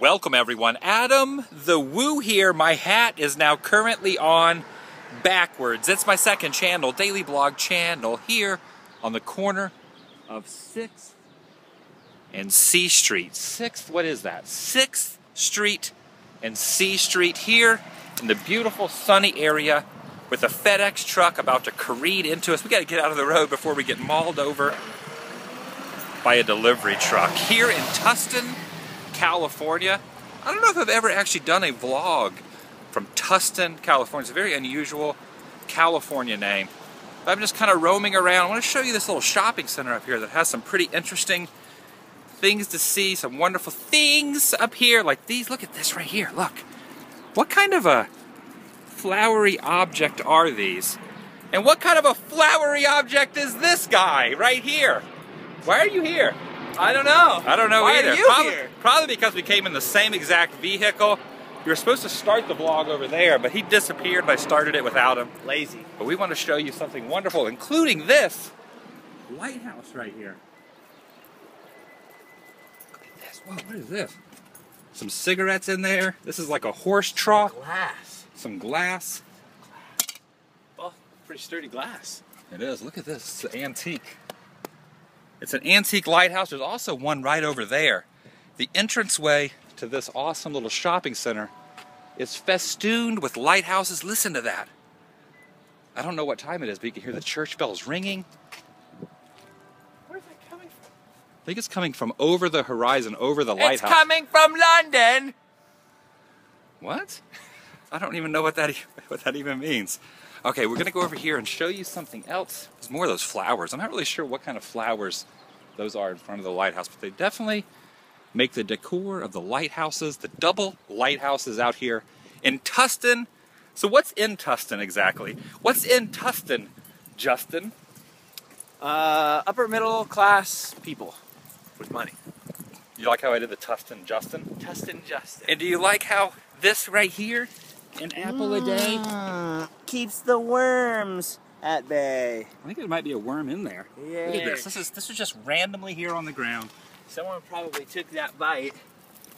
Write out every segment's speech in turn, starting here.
Welcome everyone. Adam the Woo here. My hat is now currently on backwards. It's my second channel, daily blog channel, here on the corner of 6th and C Street. 6th, what is that? 6th Street and C Street here in the beautiful sunny area with a FedEx truck about to careen into us. We gotta get out of the road before we get mauled over by a delivery truck. Here in Tustin, California. I don't know if I've ever actually done a vlog from Tustin, California. It's a very unusual California name. But I'm just kind of roaming around. I want to show you this little shopping center up here that has some pretty interesting things to see, some wonderful things up here like these. Look at this right here, look. What kind of a flowery object are these? And what kind of a flowery object is this guy right here? Why are you here? I don't know. I don't know Why either. Are you probably, here? Probably because we came in the same exact vehicle. You were supposed to start the vlog over there, but he disappeared and I started it without him. Lazy. But we want to show you something wonderful, including this lighthouse right here. Look at this. Whoa, what is this? Some cigarettes in there. This is like a horse trough. Glass. Some glass. Well, pretty sturdy glass. It is. Look at this. It's antique. It's an antique lighthouse. There's also one right over there. The entranceway to this awesome little shopping center is festooned with lighthouses. Listen to that. I don't know what time it is, but you can hear the church bells ringing. Where's that coming from? I think it's coming from over the horizon, over the lighthouse. It's coming from London. What? I don't even know what that what that even means. Okay, we're gonna go over here and show you something else. There's more of those flowers. I'm not really sure what kind of flowers those are in front of the lighthouse, but they definitely make the decor of the lighthouses, the double lighthouses out here in Tustin. So what's in Tustin exactly? What's in Tustin, Justin? Uh, upper middle class people with money. You like how I did the Tustin, Justin? Tustin Justin. And do you like how this right here, an apple a day? Mm, keeps the worms at bay. I think there might be a worm in there. Yeah. Look at this. This is this is just randomly here on the ground. Someone probably took that bite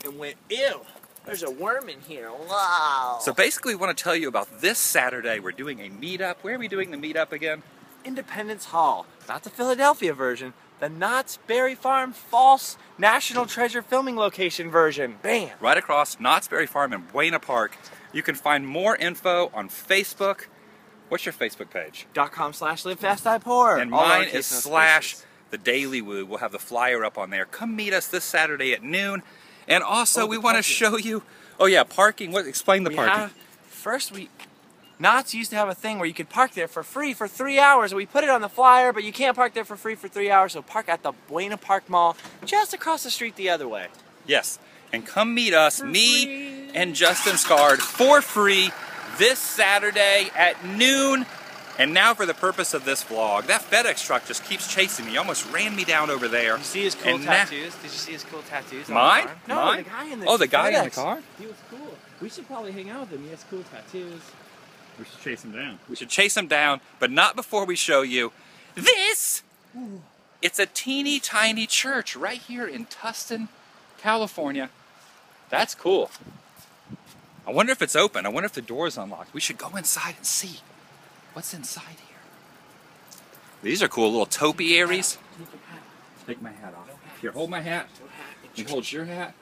and went, ew, there's a worm in here. Wow. So basically, we want to tell you about this Saturday. We're doing a meetup. Where are we doing the meetup again? Independence Hall, not the Philadelphia version, the Knott's Berry Farm False National Treasure filming location version. Bam. Right across Knott's Berry Farm in Buena Park. You can find more info on Facebook. What's your Facebook page? dot com slash live fast die poor. And All mine is slash spaces. The Daily Woo. We'll have the flyer up on there. Come meet us this Saturday at noon. And also, Oh, we want to show you. Oh yeah, parking. What? Explain the We parking. have- first we Knott's used to have a thing where you could park there for free for three hours. We put it on the flyer, but you can't park there for free for three hours. So park at the Buena Park Mall, just across the street the other way. Yes. And come meet us, For me free. and Justin Scarred, for free this Saturday at noon. And now, for the purpose of this vlog, that FedEx truck just keeps chasing me. He almost ran me down over there. Did you see his cool And tattoos? Did you see his cool tattoos? on Mine? the? No, Mine? the guy in the Oh, the guy in the car? He was cool. We should probably hang out with him. He has cool tattoos. We should chase him down. We should chase him down, but not before we show you this. It's a teeny tiny church right here in Tustin, California. That's cool. I wonder if it's open. I wonder if the door's unlocked. We should go inside and see what's inside here. These are cool little topiaries. Take my hat off. Here, hold my hat. You hold your hat.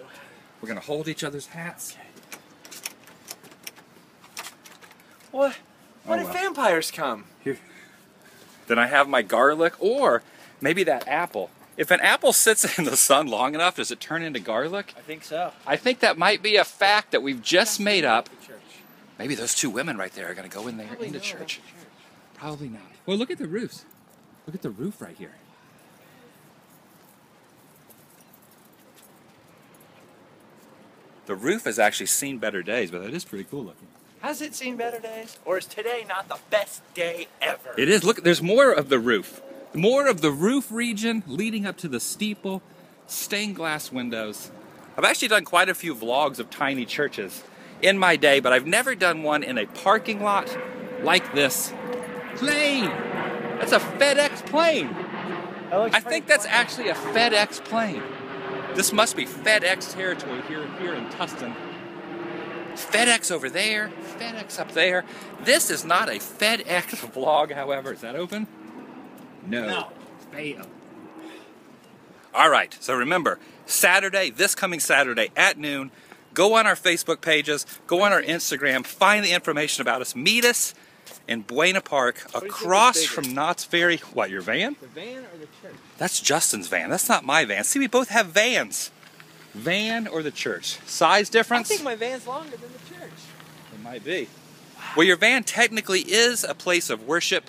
We're gonna hold each other's hats. What? What Oh, if well. vampires come? Then I have my garlic, or maybe that apple. If an apple sits in the sun long enough, does it turn into garlic? I think so. I think that might be a fact that we've just made up. Maybe those two women right there are going to go in there Probably into know church. About the church. Probably not. Well, look at the roofs. Look at the roof right here. The roof has actually seen better days, but that is pretty cool looking. Has it seen better days? Or is today not the best day ever? It is. Look, there's more of the roof. More of the roof region leading up to the steeple, stained glass windows. I've actually done quite a few vlogs of tiny churches in my day, but I've never done one in a parking lot like this. Plane! That's a FedEx plane. That I think that's actually a FedEx plane. This must be FedEx territory here, here in Tustin. FedEx over there, FedEx up there. This is not a FedEx vlog, however. Is that open? No. No. Fail. All right, so remember, Saturday, this coming Saturday at noon, go on our Facebook pages, go on our Instagram, find the information about us, meet us in Buena Park do you think is across from Knott's Berry. What, your van? The van or the church? That's Justin's van. That's not my van. See, we both have vans. Van or the church? Size difference? I think my van's longer than the church. It might be. Well, your van technically is a place of worship.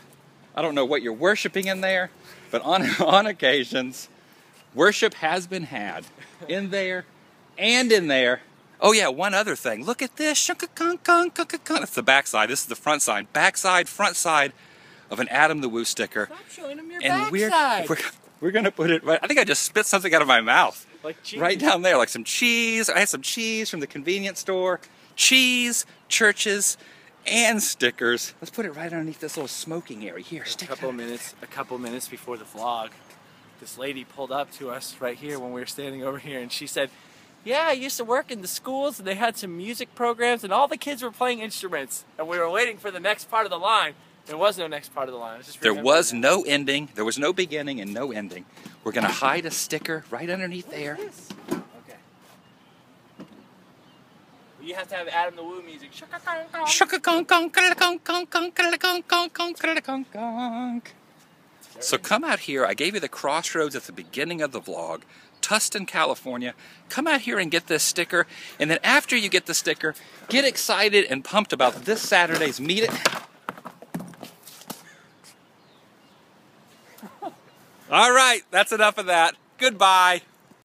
I don't know what you're worshiping in there, but on, on occasions, worship has been had in there and in there. Oh, yeah, one other thing. Look at this. That's the backside. This is the front side. Backside, front side of an Adam the Woo sticker. Stop showing them your And we're, we're, we're going to put it right. I think I just spit something out of my mouth. like cheese. Right down there, like some cheese. I had some cheese from the convenience store. Cheese, churches, and stickers. Let's put it right underneath this little smoking area. Here, A couple minutes, a couple minutes before the vlog, this lady pulled up to us right here when we were standing over here, and she said, "Yeah, I used to work in the schools, and they had some music programs, and all the kids were playing instruments, and we were waiting for the next part of the line. There was no next part of the line. I was just There was that. no ending. There was no beginning and no ending. We're gonna hide a sticker right underneath there. Yes. Okay. You have to have Adam the Woo music. So come out here. I gave you the crossroads at the beginning of the vlog. Tustin, California. Come out here and get this sticker. And then after you get the sticker, get excited and pumped about this Saturday's Meet It. All right, that's enough of that. Goodbye.